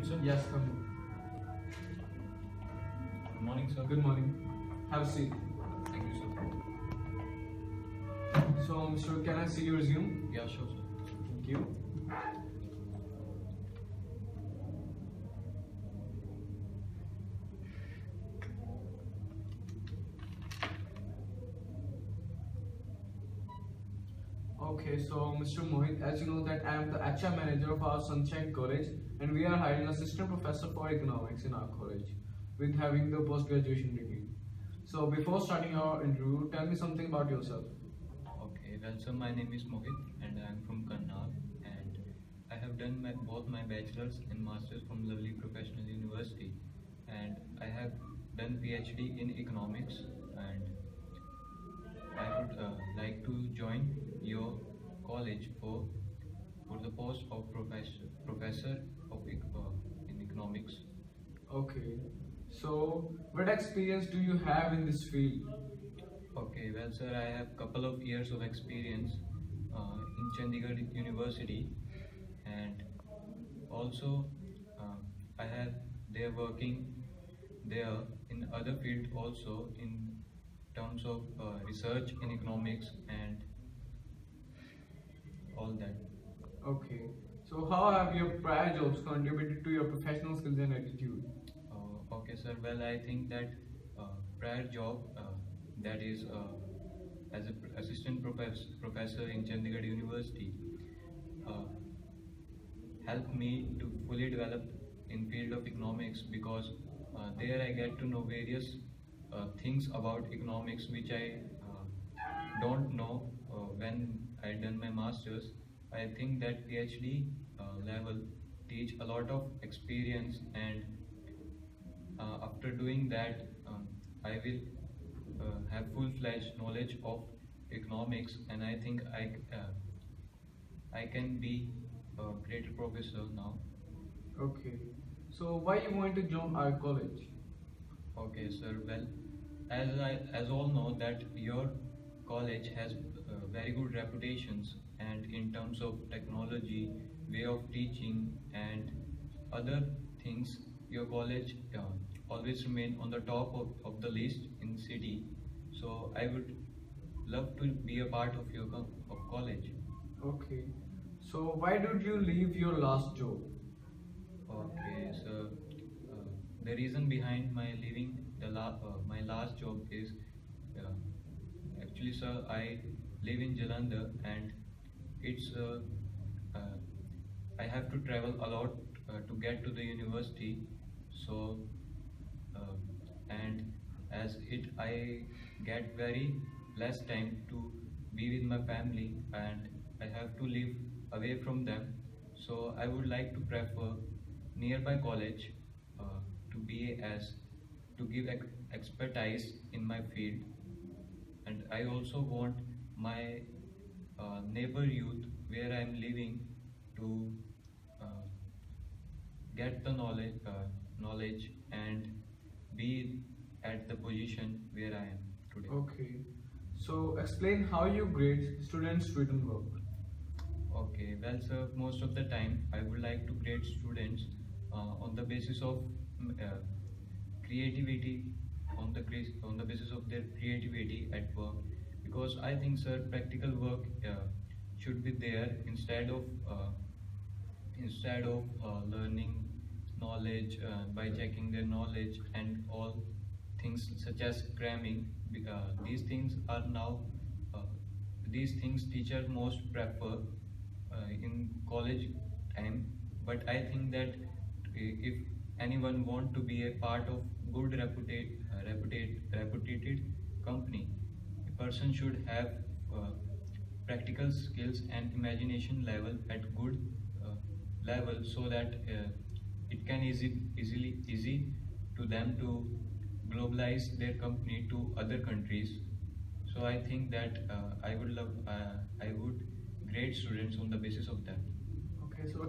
in, sir? Yes, come in. Good morning, sir. Good morning. Have a seat. Thank you, sir. So, Mr. Can I see your resume? Yeah, sure, sir. Thank you. Okay, so Mr. Mohit, as you know that I am the HR manager of our Sunshine College and we are hiring assistant professor for economics in our college with having the post-graduation degree. So before starting our interview, tell me something about yourself. Okay, well, sir, my name is Mohit and I am from Karnal and I have done my, both my bachelor's and master's from Lovely Professional University and I have done PhD in economics and I would uh, like to join your college for for the post of professor professor of uh, in economics. Okay. So, what experience do you have in this field? Okay, well, sir, I have a couple of years of experience uh, in Chandigarh University, and also uh, I have there working there in other field also in terms of uh, research in economics and all that. Okay. So, how have your prior jobs contributed to your professional skills and attitude? Uh, okay, sir. Well, I think that uh, prior job, uh, that is uh, as a pr- assistant professor, professor in Chandigarh University, uh, helped me to fully develop in field of economics because uh, there I get to know various things about economics which I don't know when I done my masters. I think that PhD uh, level teach a lot of experience and uh, after doing that um, I will uh, have full-fledged knowledge of economics and I think I uh, I can be a greater professor now. Okay. So, why you want to join our college? Okay, sir. Well, as I as all know that your college has uh, very good reputations and in terms of technology, way of teaching, and other things, your college uh, always remain on the top of, of the list in city. So I would love to be a part of your co- of college. Okay. So, why did you leave your last job? Okay, so uh, the reason behind my leaving the la- uh, my last job is uh, actually, sir, I live in Jalandhar and it's uh, uh, I have to travel a lot uh, to get to the university. So uh, and as it I get very less time to be with my family and I have to live away from them. So I would like to prefer nearby college uh, to be as to give ex- expertise in my field and I also want my uh, neighbor youth where I am living to uh, get the knowledge uh, knowledge and be at the position where I am today. Okay. So, explain how you grade students' written work. Okay, well, sir, most of the time I would like to grade students uh, on the basis of uh, creativity, on the on the basis of their creativity at work, because I think, sir, practical work uh, should be there instead of uh, instead of uh, learning knowledge uh, by checking their knowledge and all things such as cramming. Uh, these things are now uh, these things teachers most prefer in college time but i think that if anyone want to be a part of good reputed uh, reputed reputed company a person should have uh, practical skills and imagination level at good uh, level so that uh, it can easy easily easy to them to globalize their company to other countries so i think that uh, i would love uh, i would grade students on the basis of that Okay. So,